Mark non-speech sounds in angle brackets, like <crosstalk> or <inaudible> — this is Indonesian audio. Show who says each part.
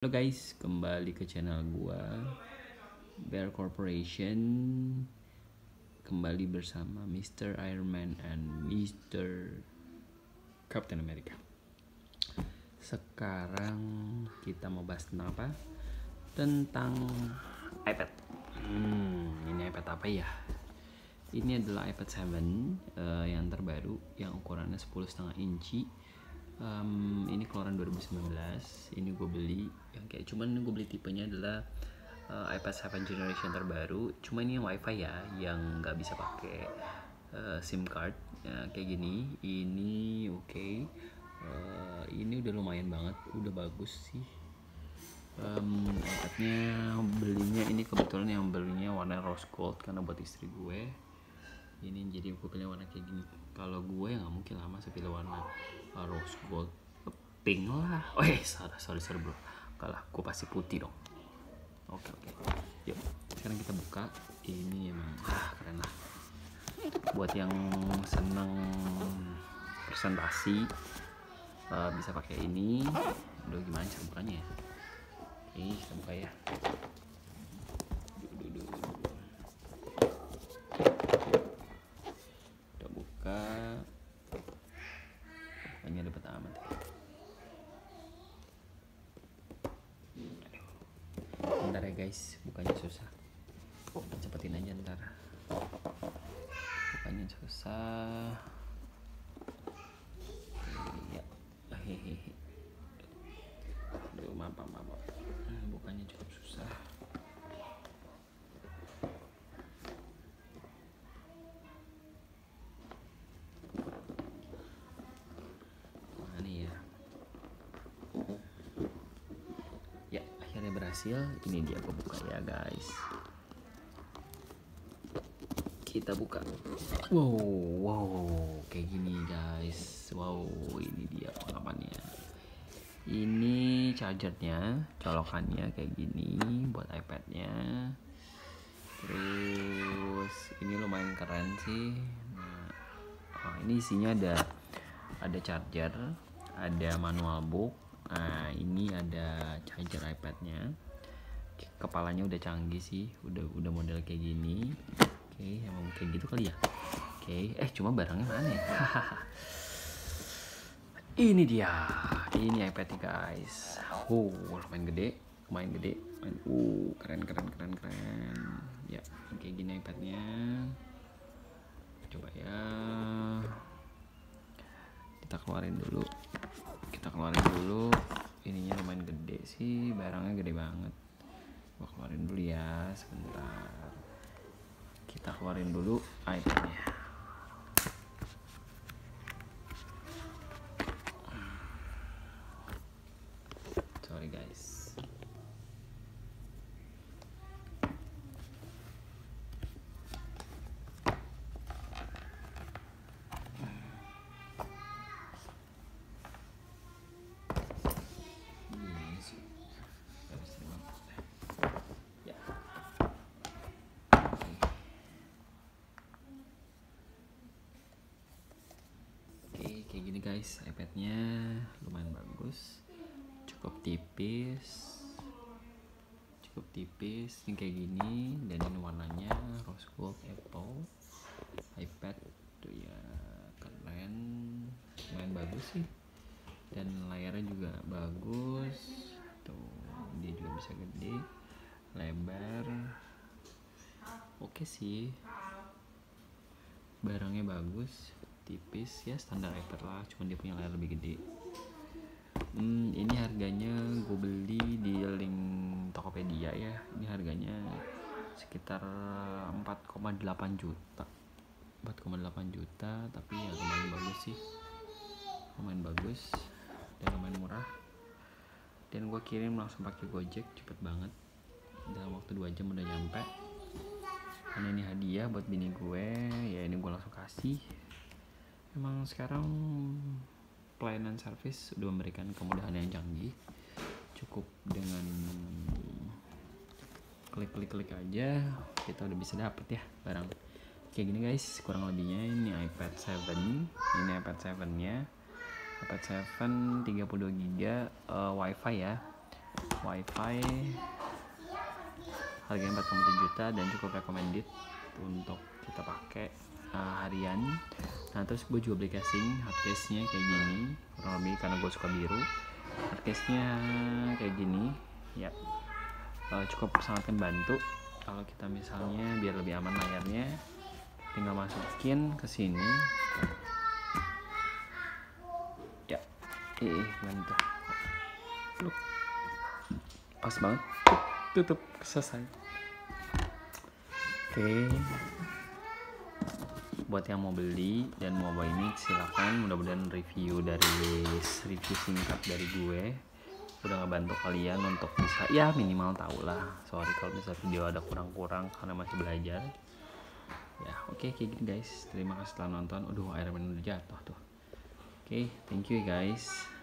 Speaker 1: Halo guys, kembali ke channel gua Bear Corporation Kembali bersama Mr. Iron Man and Mr. Captain America Sekarang kita mau bahas tentang apa? Tentang iPad Hmm, ini iPad apa ya? Ini adalah iPad 7 uh, yang terbaru yang ukurannya 10,5 inci um, ini keluaran 2019 ini gue beli yang kayak cuman gue beli tipenya adalah uh, iPad 7 generation terbaru. Cuma ini yang wifi ya yang nggak bisa pakai uh, SIM card ya, kayak gini. Ini oke. Okay. uh, ini udah lumayan banget udah bagus sih. Um, iPadnya belinya ini kebetulan yang belinya warna rose gold karena buat istri gue ini jadi gue pilih warna kayak gini. Kalau gue nggak mungkin lama saya pilih warna uh, rose gold. Pink lah. Oh eh sorry sorry sorry bro. Kalah gue pasti putih dong. Oke oke. Yuk sekarang kita buka. Ini emang ah keren lah. Buat yang seneng presentasi uh, bisa pakai ini. Udah gimana cara bukanya ya? Oke kita buka ya kita buka bukanya dapat amat Aduh. ntar ya guys. Bukanya susah. Cepetin aja ntar. Bukanya susah. Ya hehehe. Aduh maaf maaf maaf. Bukanya cukup susah mana nih ya ya akhirnya berhasil. Ini dia aku buka ya guys. Kita buka. Wow wow kayak gini guys. Wow ini dia pengamannya ini chargernya colokannya kayak gini buat ipadnya. Terus ini lumayan keren sih. Nah, oh, ini isinya ada ada charger ada manual book nah ini ada charger ipadnya. Kepalanya udah canggih sih udah udah model kayak gini. Oke emang kayak gitu kali ya? Oke eh cuma barangnya mana ya? <laughs> Ini dia ini iPad nih guys. Oh lumayan gede lumayan gede. Lumayan uh keren keren keren keren. Ya kayak gini iPadnya. Coba ya. Kita keluarin dulu kita keluarin dulu. Ininya lumayan gede sih barangnya gede banget. Gua keluarin dulu ya sebentar. Kita keluarin dulu iPadnya sorry guys Ini sih. Harus terima. Ya. Oke, kayak gini guys, iPadnya lumayan bagus, cukup tipis, cukup tipis, ini kayak gini, dan ini warnanya rose gold apple, iPad tuh ya keren, lumayan bagus sih, dan layarnya juga bagus, tuh dia juga bisa gede, lebar, oke sih, barangnya bagus tipis ya standar iPad lah cuman dia punya layar lebih gede. Hmm, ini harganya gue beli di link Tokopedia ya. Ini harganya sekitar 4,8 juta. 4,8 juta tapi ya lumayan bagus sih. Lumayan bagus dan lumayan murah. Dan gue kirim langsung pakai Gojek cepet banget. Dalam waktu 2 jam udah nyampe. Karena ini hadiah buat bini gue ya ini gue langsung kasih emang sekarang pelayanan service udah memberikan kemudahan yang canggih. Cukup dengan klik-klik-klik aja kita udah bisa dapet ya barang. Kayak gini guys kurang lebihnya ini iPad 7 ini iPad 7 nya. iPad 7 32 GB uh, wifi ya. Wifi harganya 4,7 juta dan cukup recommended untuk kita pakai uh, harian. Nah terus gue juga beli casing hardcase nya kayak gini kurang lebih karena gue suka biru. Hardcase nya kayak gini ya uh, cukup sangat membantu. Kalau kita misalnya biar lebih aman layarnya tinggal masukin ke sini. Ya ih mantap Look. pas banget. Tutup selesai. Oke buat yang mau beli dan mau bawa ini silahkan. Mudah-mudahan review dari review singkat dari gue udah ngebantu kalian untuk bisa ya minimal tau lah. Sorry kalau bisa video ada kurang-kurang karena masih belajar. Ya oke okay, kayak gini guys. Terima kasih telah nonton. Aduh air udah jatuh tuh. Oke okay, thank you guys